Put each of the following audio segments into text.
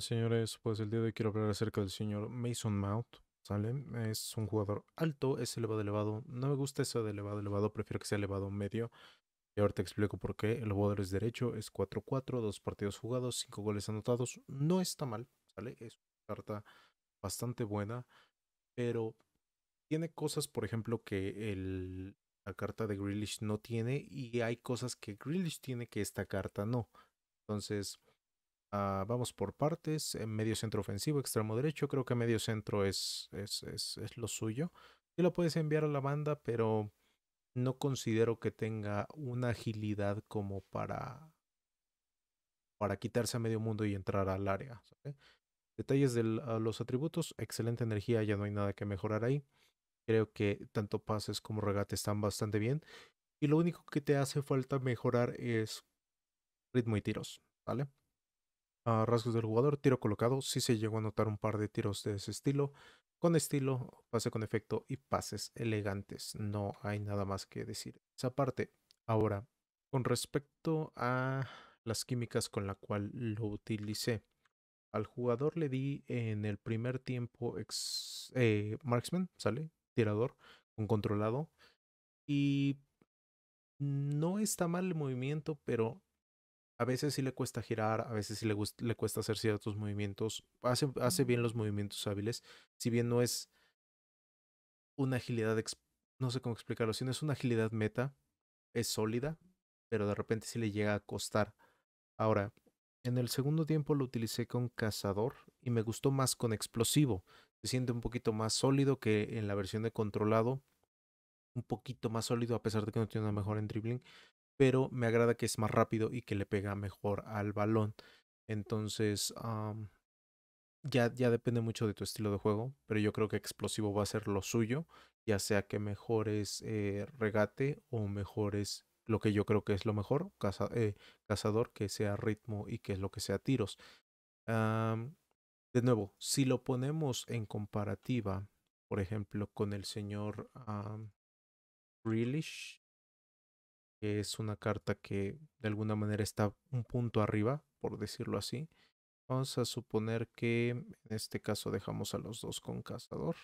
Señores, pues el día de hoy quiero hablar acerca del señor Mason Mount, ¿sale? Es un jugador alto, es elevado elevado. No me gusta eso de elevado elevado, prefiero que sea elevado medio. Y ahora te explico por qué. El jugador es derecho, es 4-4, dos partidos jugados, cinco goles anotados. No está mal, ¿sale? Es una carta bastante buena, pero tiene cosas, por ejemplo, que el, la carta de Grealish no tiene y hay cosas que Grealish tiene que esta carta no. Entonces, ah, vamos por partes. En medio centro ofensivo, extremo derecho. Creo que medio centro es, es, es, es lo suyo. Y lo puedes enviar a la banda, pero no considero que tenga una agilidad como para, para quitarse a medio mundo y entrar al área. Detalles de los atributos, excelente energía, ya no hay nada que mejorar ahí. Creo que tanto pases como regate están bastante bien. Y lo único que te hace falta mejorar es ritmo y tiros, ¿vale? Rasgos del jugador, tiro colocado, sí se llegó a notar un par de tiros de ese estilo. Con estilo, pase con efecto y pases elegantes. No hay nada más que decir. Esa parte. Ahora, con respecto a las químicas con la cual lo utilicé. Al jugador le di en el primer tiempo eh, marksman, ¿sale? Tirador, con controlado. Y no está mal el movimiento, pero a veces sí le cuesta girar, a veces sí le, le cuesta hacer ciertos movimientos. Hace, hace, bien los movimientos hábiles. Si bien no es una agilidad, no sé cómo explicarlo, si no es una agilidad meta, es sólida, pero de repente sí le llega a costar. Ahora, en el segundo tiempo lo utilicé con cazador y me gustó más con explosivo. Se siente un poquito más sólido que en la versión de controlado. Un poquito más sólido a pesar de que no tiene una mejor en dribbling pero me agrada que es más rápido y que le pega mejor al balón. Entonces, ya, ya depende mucho de tu estilo de juego, pero yo creo que explosivo va a ser lo suyo, ya sea que mejores eh, regate o mejores lo que yo creo que es lo mejor, eh, cazador, que sea ritmo y que es lo que sea tiros. de nuevo, si lo ponemos en comparativa, por ejemplo, con el señor Grealish, que es una carta que de alguna manera está un punto arriba, por decirlo así. Vamos a suponer que en este caso dejamos a los dos con cazador,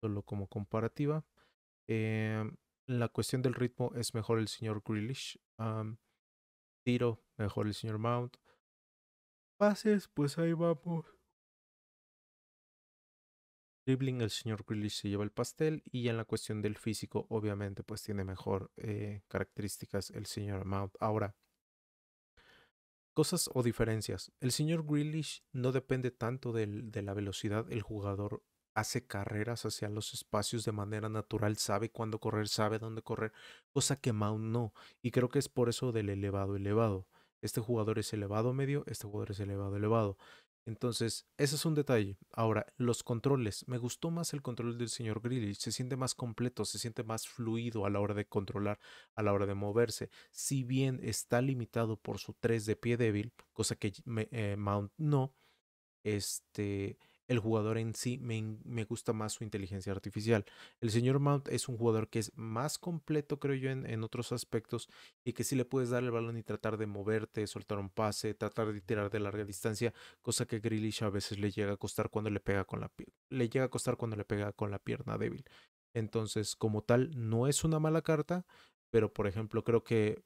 solo como comparativa. Em, la cuestión del ritmo es mejor el señor Grealish. tiro, mejor el señor Mount. Pases, pues ahí vamos. Dribbling, el señor Grealish se lleva el pastel y en la cuestión del físico, obviamente, pues tiene mejor eh, características el señor Mount. Ahora, cosas o diferencias. El señor Grealish no depende tanto del, de la velocidad. El jugador hace carreras hacia los espacios de manera natural, sabe cuándo correr, sabe dónde correr, cosa que Mount no. Y creo que es por eso del elevado elevado. Este jugador es elevado medio, este jugador es elevado elevado. Entonces, ese es un detalle. Ahora, los controles. Me gustó más el control del señor Grealish. Se siente más completo, se siente más fluido a la hora de controlar, a la hora de moverse. Si bien está limitado por su 3 de pie débil, cosa que eh, Mount no, este, el jugador en sí me, gusta más su inteligencia artificial. El señor Mount es un jugador que es más completo, creo yo, en, otros aspectos y que sí le puedes dar el balón y tratar de moverte, soltar un pase, tratar de tirar de larga distancia, cosa que Grealish a veces le llega a costar cuando le pega con la le llega a costar cuando le pega con la pierna débil. Entonces, como tal, no es una mala carta, pero por ejemplo, creo que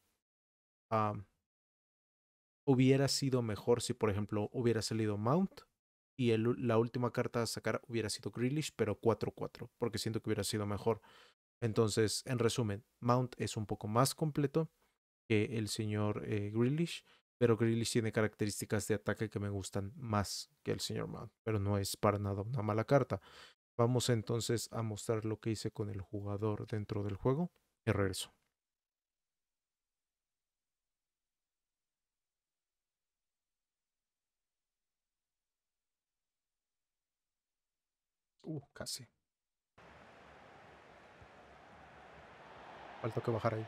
hubiera sido mejor si, por ejemplo, hubiera salido Mount y la última carta a sacar hubiera sido Grealish, pero 4-4, porque siento que hubiera sido mejor. Entonces, en resumen, Mount es un poco más completo que el señor eh, Grealish, pero Grealish tiene características de ataque que me gustan más que el señor Mount, pero no es para nada una mala carta. Vamos entonces a mostrar lo que hice con el jugador dentro del juego y regreso. Uh, casi. Falta que bajar ahí.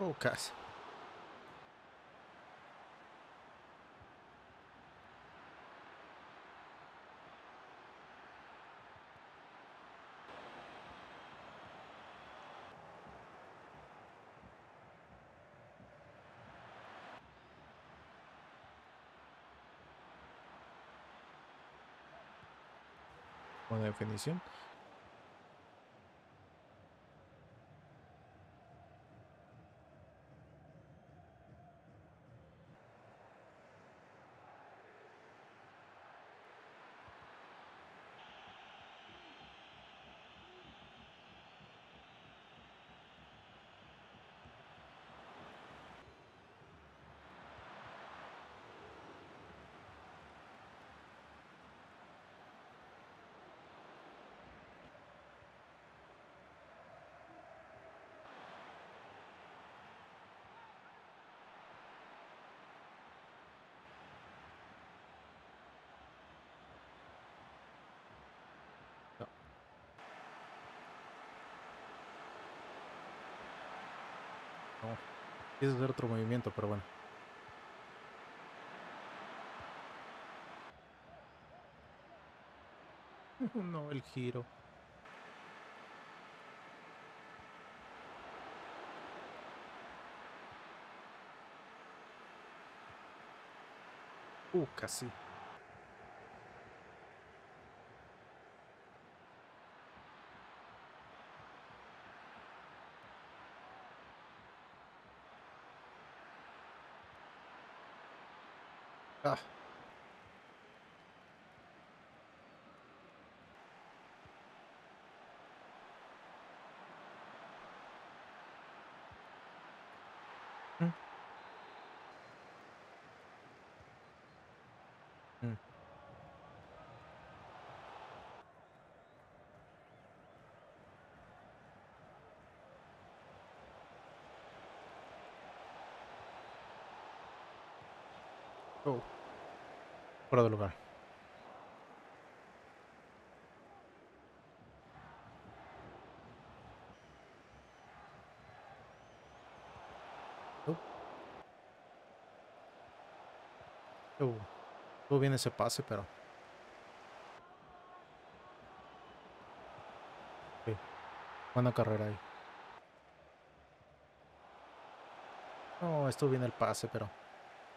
Oh, casi. Definición. No. Quise hacer otro movimiento, pero bueno. no, el giro. Uh, casi. Ah. Hmm. Hmm. Oh. Fuera de lugar. Oh. Oh. Estuvo bien ese pase, pero... Sí. Buena carrera ahí. No, estuvo bien el pase, pero...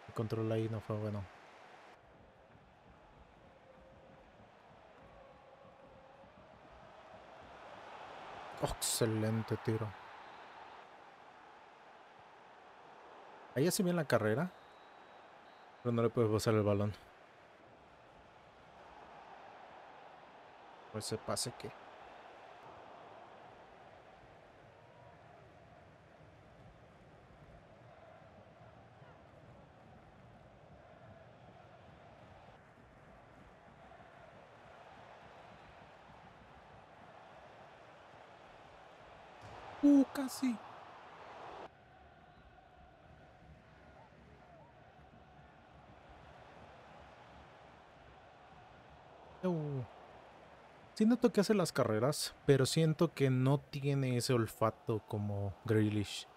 El control ahí no fue bueno. Excelente tiro. Ahí hace bien la carrera. Pero no le puedes pasar el balón. Pues ese pase que... Uh, casi. Uh. Sí que hace las carreras, pero siento que no tiene ese olfato como Grealish.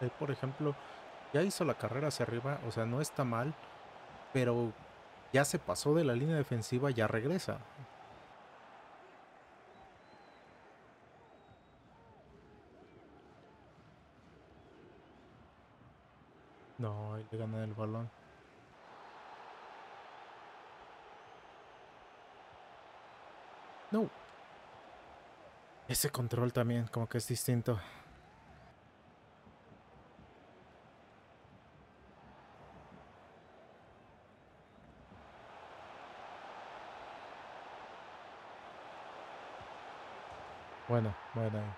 Él, por ejemplo, ya hizo la carrera hacia arriba, o sea, no está mal, pero ya se pasó de la línea defensiva, ya regresa. No, ahí le gana el balón. No. Ese control también, como que es distinto. Bueno, bueno.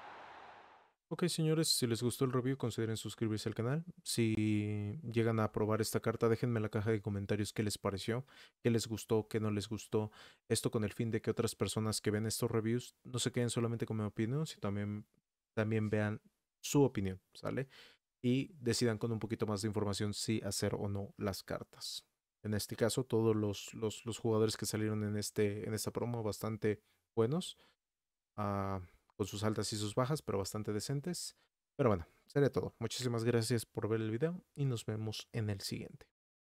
Ok, señores, si les gustó el review, consideren suscribirse al canal. Si llegan a aprobar esta carta, déjenme en la caja de comentarios qué les pareció, qué les gustó, qué no les gustó. Esto con el fin de que otras personas que ven estos reviews no se queden solamente con mi opinión, sino también, también vean su opinión, ¿sale? Y decidan con un poquito más de información si hacer o no las cartas. En este caso, todos los, los, los jugadores que salieron en, este, en esta promo bastante buenos. Ah, con sus altas y sus bajas, pero bastante decentes. Pero bueno, sería todo. Muchísimas gracias por ver el video y nos vemos en el siguiente.